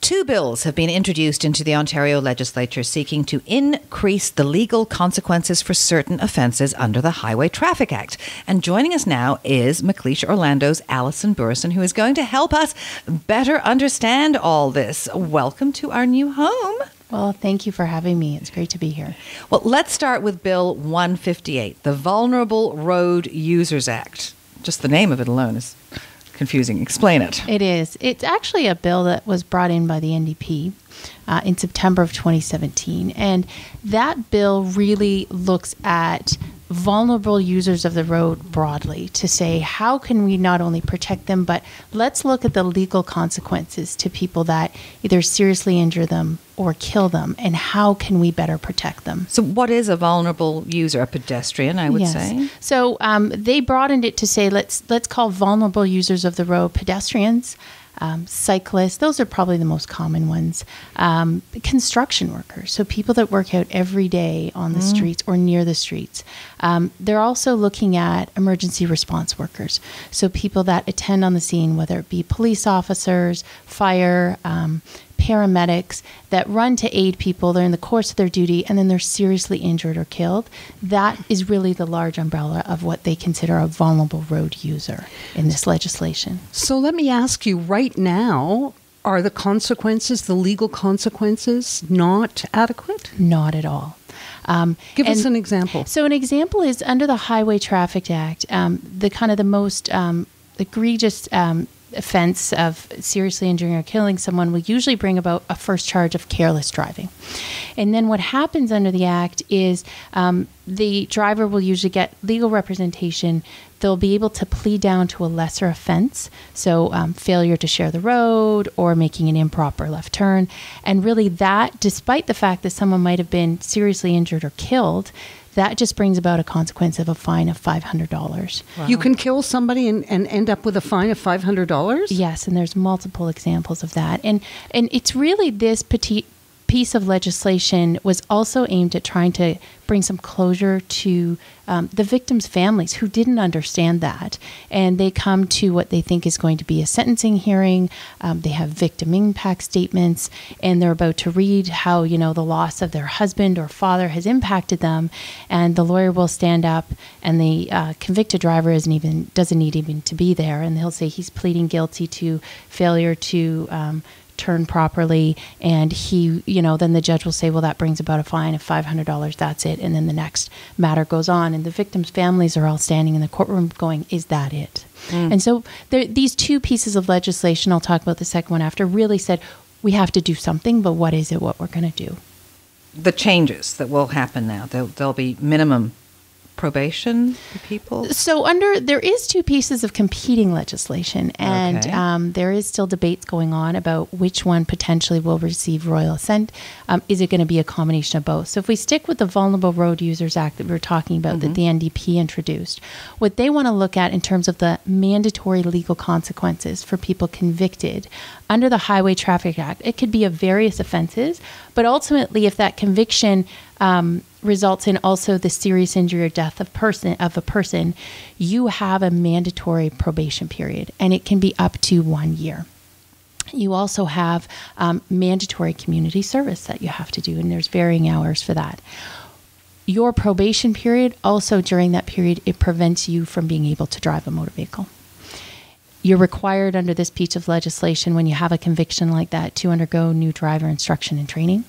Two bills have been introduced into the Ontario legislature seeking to increase the legal consequences for certain offences under the Highway Traffic Act. And joining us now is McLeish Orlando's Alison Burrison, who is going to help us better understand all this. Welcome to our new home. Well, thank you for having me. It's great to be here. Well, let's start with Bill 158, the Vulnerable Road Users Act. Just the name of it alone is confusing. Explain it. It is. It's actually a bill that was brought in by the NDP uh, in September of 2017. And that bill really looks at vulnerable users of the road broadly to say how can we not only protect them but let's look at the legal consequences to people that either seriously injure them or kill them and how can we better protect them So, what is a vulnerable user? A pedestrian, I would say. so um, they broadened it to say let's let's call vulnerable users of the road pedestrians, um, cyclists. Those are probably the most common ones. Um, construction workers, so people that work out every day on the streets or near the streets. Um, they're also looking at emergency response workers, so people that attend on the scene, whether it be police officers, fire. Paramedics that run to aid people. They're in the course of their duty and then they're seriously injured or killed. That is really the large umbrella of what they consider a vulnerable road user in this legislation. So let me ask you right now are the consequences, the legal consequences, not adequate? Not at all. Um, Give us an example. So, an example is under the Highway Traffic Act, um, the kind of the most um, egregious um, offense of seriously injuring or killing someone will usually bring about a first charge of careless driving. And then what happens under the Act is um, the driver will usually get legal representation. They'll be able to plead down to a lesser offense, so um, failure to share the road or making an improper left turn. And really, that, despite the fact that someone might have been seriously injured or killed, that just brings about a consequence of a fine of $500. You can kill somebody and, and end up with a fine of $500? Yes, and there's multiple examples of that. And and it's really this petite piece of legislation was also aimed at trying to bring some closure to um, the victims' families who didn't understand that. And they come to what they think is going to be a sentencing hearing. Um, they have victim impact statements, and they're about to read how, you know, the loss of their husband or father has impacted them. And the lawyer will stand up, and the uh, convicted driver isn't even, doesn't need even to be there. And he'll say he's pleading guilty to failure to. Um, turn properly and he you know then the judge will say well that brings about a fine of $500 that's it. And then the next matter goes on and the victims families are all standing in the courtroom going is that it? Mm. And so there, these two pieces of legislation i'll talk about the second one after really said we have to do something but what is it what we're going to do? The changes that will happen now, there'll, there'll be minimum probation for people. So under there is two pieces of competing legislation, and Okay. um, there is still debates going on about which one potentially will receive royal assent. Um, is it going to be a combination of both? So if we stick with the Vulnerable Road Users Act that we were talking about that the NDP introduced, what they want to look at in terms of the mandatory legal consequences for people convicted under the Highway Traffic Act, it could be of various offenses, but ultimately, if that conviction um, results in also the serious injury or death of person of a person, you have a mandatory probation period, and it can be up to one year. You also have um, mandatory community service that you have to do, and there's varying hours for that. Your probation period, also during that period, it prevents you from being able to drive a motor vehicle. You're required under this piece of legislation when you have a conviction like that to undergo new driver instruction and training.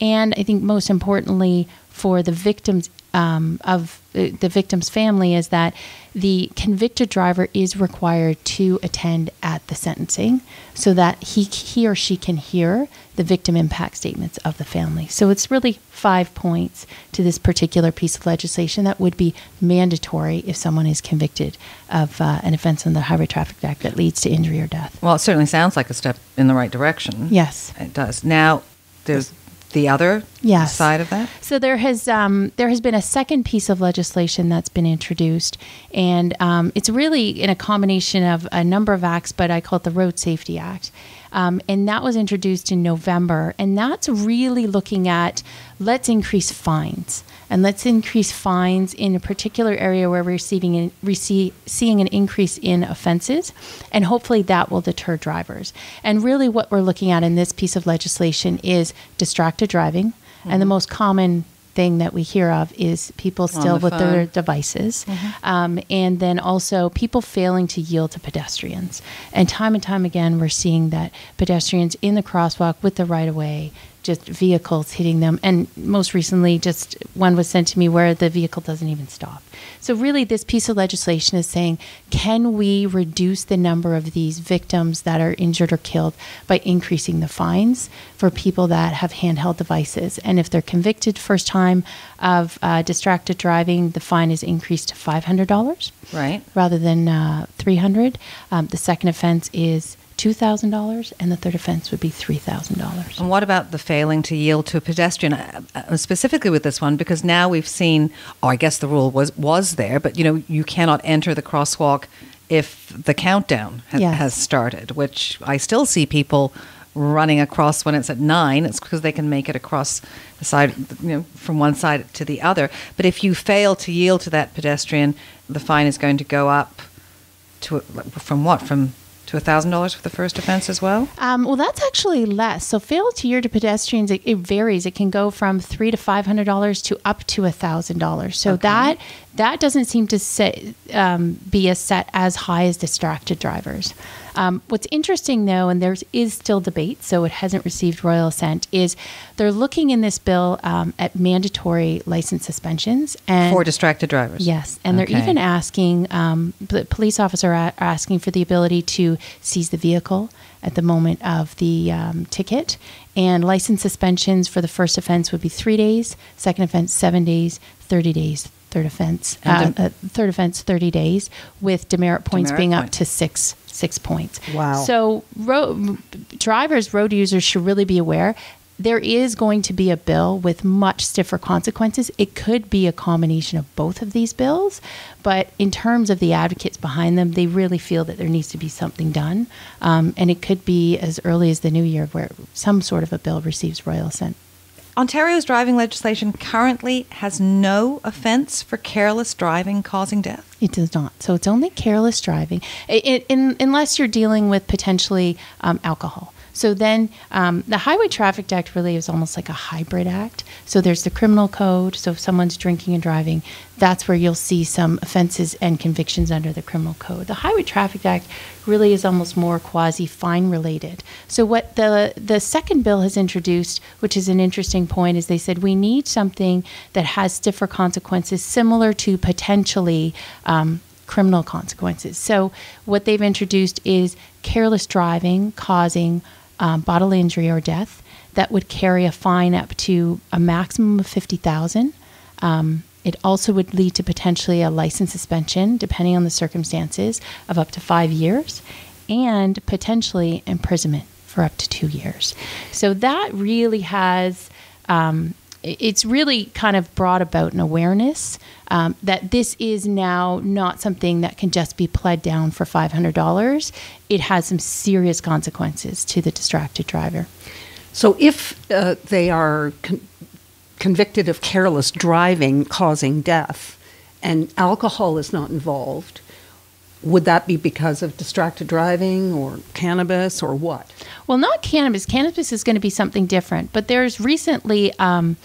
And I think most importantly for the victims um, of uh, the victim's family is that the convicted driver is required to attend at the sentencing so that he he or she can hear the victim impact statements of the family. So it's really five points to this particular piece of legislation that would be mandatory if someone is convicted of uh, an offense under the Highway Traffic Act that leads to injury or death. Well, it certainly sounds like a step in the right direction. Yes. It does. Now, there's the other Yes. side of that. So there has um, there has been a second piece of legislation that's been introduced, and um, it's really in a combination of a number of acts, but I call it the Road Safety Act. Um, and that was introduced in November. And that's really looking at let's increase fines and let's increase fines in a particular area where we're receiving an, receive, seeing an increase in offenses, and hopefully that will deter drivers. And really, what we're looking at in this piece of legislation is distracted driving, and the most common thing that we hear of is people still the with their phone. devices, um, and then also people failing to yield to pedestrians. And time and time again, we're seeing that pedestrians in the crosswalk with the right of way, just vehicles hitting them. And most recently, just one was sent to me where the vehicle doesn't even stop. So, really, this piece of legislation is saying can we reduce the number of these victims that are injured or killed by increasing the fines for people that have handheld devices? And if they're convicted first time of uh, distracted driving, the fine is increased to $500 Right. rather than uh, 300 um, The second offense is $2,000, and the third offense would be $3,000. And what about the failing to yield to a pedestrian? Uh, uh, specifically with this one, because now we've seen, or I guess the rule was was there, but you know you cannot enter the crosswalk if the countdown ha- Yes. has started. Which I still see people running across when it's at nine. It's because they can make it across the side, you know, from one side to the other. But if you fail to yield to that pedestrian, the fine is going to go up to from what from to thousand dollars for the first offense as well. Um, well, that's actually less. So, fail to yield to pedestrians, it, it varies. It can go from three to five hundred dollars to up to thousand dollars. So that that doesn't seem to set, um, be a set as high as distracted drivers. Um, what's interesting, though, and there is still debate, so it hasn't received royal assent, is they're looking in this bill um, at mandatory license suspensions and for distracted drivers. Yes, and they're even asking um, the police officer are asking for the ability to seize the vehicle at the moment of the um, ticket, and license suspensions for the first offense would be three days, second offense seven days, thirty days, third offense uh, uh, third offense thirty days, with demerit points Demerit being up to six six points. Wow. So road drivers, road users should really be aware. There is going to be a bill with much stiffer consequences. It could be a combination of both of these bills, but in terms of the advocates behind them, they really feel that there needs to be something done. Um, and it could be as early as the new year where some sort of a bill receives royal assent. Ontario's driving legislation currently has no offense for careless driving causing death. It does not. So it's only careless driving, it, it, in, unless you're dealing with potentially um, alcohol. So then um, the Highway Traffic Act really is almost like a hybrid act. So there's the criminal code. So if someone's drinking and driving, that's where you'll see some offenses and convictions under the criminal code. The Highway Traffic Act really is almost more quasi fine related. So what the the second bill has introduced, which is an interesting point, is they said we need something that has stiffer consequences, similar to potentially. Um, criminal consequences. So, what they've introduced is careless driving causing um, bodily injury or death that would carry a fine up to a maximum of fifty thousand. Um, it also would lead to potentially a license suspension, depending on the circumstances, of up to five years, and potentially imprisonment for up to two years. So that really has. Um, it's really kind of brought about an awareness um, that this is now not something that can just be pled down for $500. It has some serious consequences to the distracted driver. So if uh, they are con- convicted of careless driving causing death and alcohol is not involved, would that be because of distracted driving or cannabis or what? Well, not cannabis. Cannabis is going to be something different. But there's recently um,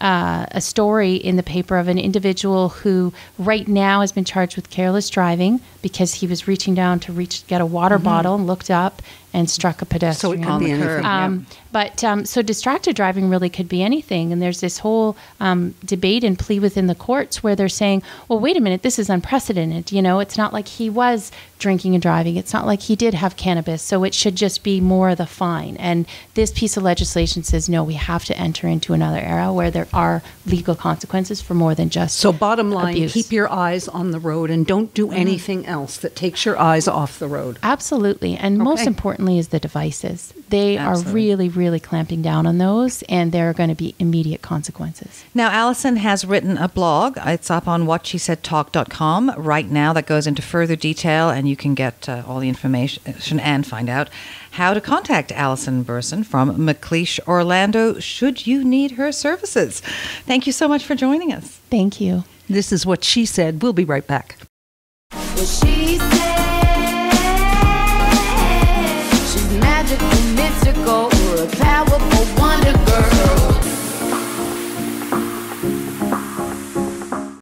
uh, a story in the paper of an individual who, right now, has been charged with careless driving because he was reaching down to reach get a water bottle and looked up and struck a Mm-hmm. So pedestrian. it could On be the anything. curb. yeah. But um, so distracted driving really could be anything. And there's this whole um, debate and plea within the courts where they're saying, well, wait a minute, this is unprecedented. You know, it's not like he was drinking and driving. It's not like he did have cannabis. So it should just be more of the fine. And this piece of legislation says, no, we have to enter into another era where there are legal consequences for more than just So, bottom line, abuse. keep your eyes on the road and don't do anything else that takes your eyes off the road. Absolutely. And most importantly is the devices. They Absolutely. are really, really clamping down on those, and there are going to be immediate consequences. Now, Alison has written a blog. It's up on whatshesaidtalk.com right now that goes into further detail detail, and you can get uh, all the information and find out how to contact Alison Burrison from McLeish Orlando should you need her services. Thank you so much for joining us. Thank you. This is what she said. We'll be right back. What she magical, a powerful wonder girl.